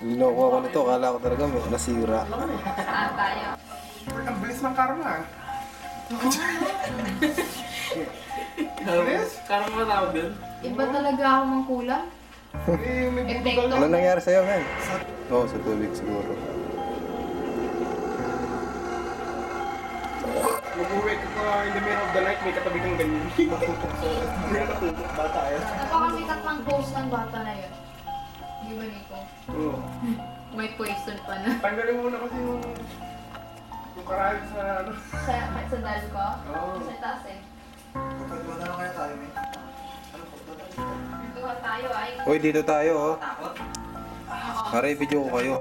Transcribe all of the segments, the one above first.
Linokuha ko nito, kala ko talaga may nasira. Ang bilis ng karma. ah. Bilis? Karang matawag yun? Iba talaga ako mang kulang. Eh, may Epekto. Ano nangyari sa'yo, men? Oo, sa tubig siguro. Mag-uwi ka pa in the middle of the night, may katabi kang ganyan. Hindi na natutok, bata eh. Napakasikat ng post ng bata na yun. Di ba, Nico? Oo. May poison pa na. Tanggalin mo na kasi yung... Yung karahit sa ano. Sa, sa dal ko? Oo. Sa taas eh. Pagkagawa na lang kaya tayo, may. Ano po, Dito tayo ay. Uy, dito tayo, oh. Takot? Oo. Para i-video ko kayo.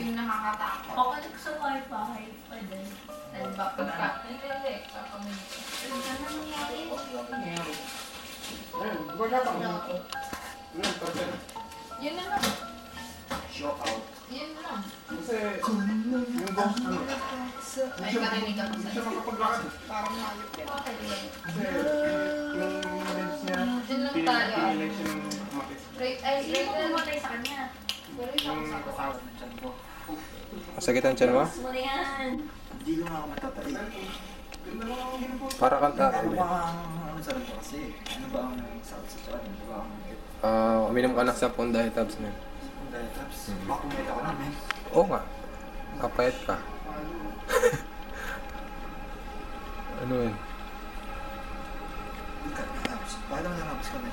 Yung nakakatakot. Yun na lang. Shock out. Yun na lang. Kasi yung boss, ano, Ay, karinig ako hindi siya makapaglakad. Parang hayop yun. Okay, din. Kasi yung lens niya, Dun lang tayo. ah. pinilay siya ng matis. Rate, ay, mo na pumatay sa kanya? Pero yung Yung Tawag ng tiyan ko. Masakit ang tiyan mo? Na yan. Hindi ko nga ako matatay. Ganda lang ang ginagawa. Para kanta. Ano ba ang ano sa rin kasi? Ano ba ang sakit sa tiyan? Ano ba ang Ah, uminom ka ng sapon dahil tabs na dahil taps, baka kumita ko namin. Oo nga. Kapayat ka. ano yun? Ikat na taps. Bakit naman nanaps kami?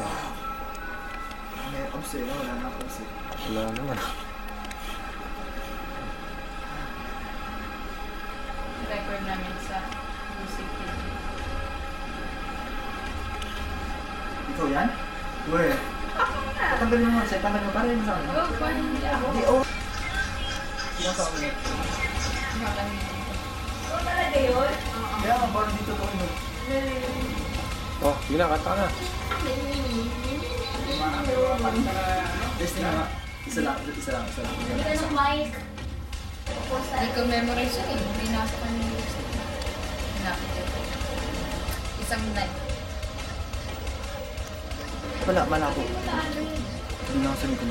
Ah. May abs eh, no? wala na abs eh. Wala naman. Ikaw yan? Uwe. Tatanggalin mo nga siya, tanggalin mo para yun sa akin. Oh, hindi ako? Hindi, oh. Sino sa akin? Makakamitin ko. Oo talaga yun? Kaya nga, parang dito ko yun. Oh, yun na, kanta ka na. Testing nga. Isa lang, isa lang, isa lang. Hindi ka ng mic. Hindi ko memorize yun eh. May nasa ka ng lipstick. Hanapin ko. Isang night. Wala, malabo. Hindi lang ako sa nito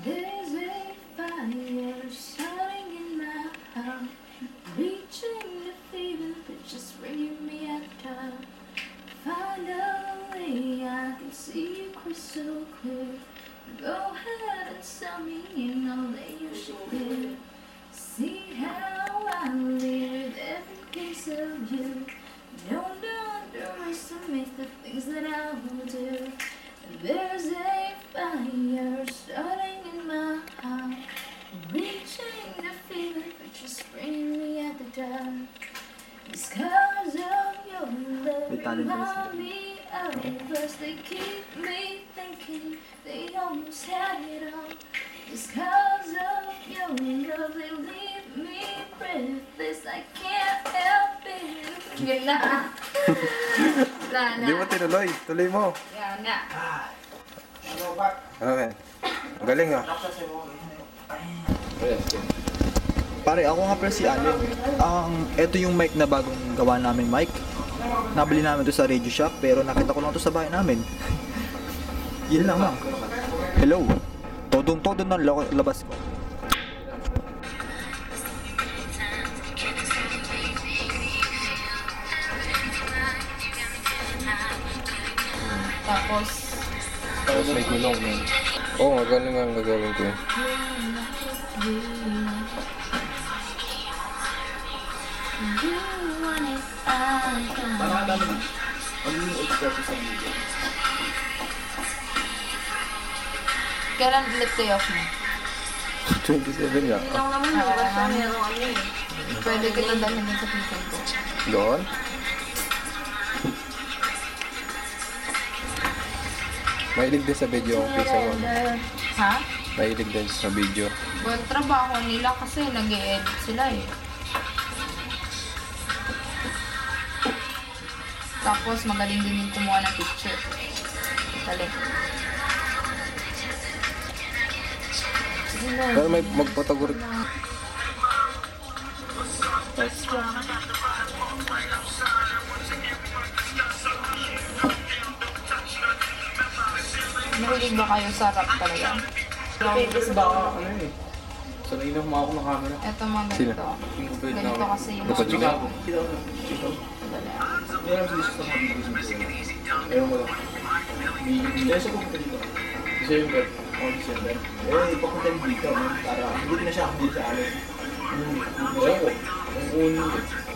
There's a fire starting in my heart, reaching the fever but just bringing me after. Finally, I can see you crystal clear. Go ahead and tell me in all that you should hear. Fire starting in my heart, reaching the feeling but just bringing me at the dark. These scars of your love May talent pala remind sila. me of us. They keep me thinking they almost had it all. The scars of your love they leave me breathless. I can't help it. Yun na. Wala na. Hindi mo tinuloy. Tuloy mo. Yan na. Ano ba? Ano, men? Ang galing ah. Pare, ako nga pala si Allen. Ang, ito yung mic na bagong gawa namin mic. Nabili namin to sa Radio Shack, pero nakita ko lang to sa bahay namin. Yun lang ma'am. Hello. Todong todo ng la- labas ko. Tapos, Tapos may gulong, men. Oo, nga, ganun nga ang gagawin ko. Got Parang ang dami magiging expert sa video. kailan ulit kayo off mo? 27 nga. Lang naman basta meron ano eh. Pwede kita dalhin sa pinsan ko. Doon? Mahilig din sa video ang mo. no? Ha? Mahilig din sa video. Well, trabaho nila kasi nag edit sila eh. Tapos magaling din yung kumuha ng picture. Dali. Pero may magpataguri. Mahilig ba kayo sa rap talaga? Sa baka, ano yun eh. Sanay na humawak ng camera. Ito mga Sino? ganito. Ganito kasi yung Dapat mga Chicago. Chicago. Chicago. Dala. Meron sila sa mga. Ewan ko lang. Kaya siya pupunta dito. December. O December. Eh, ipapunta yung dito. Para hindi ko na siya ako dito sa alin. Yung, yung, yung, yung, yung,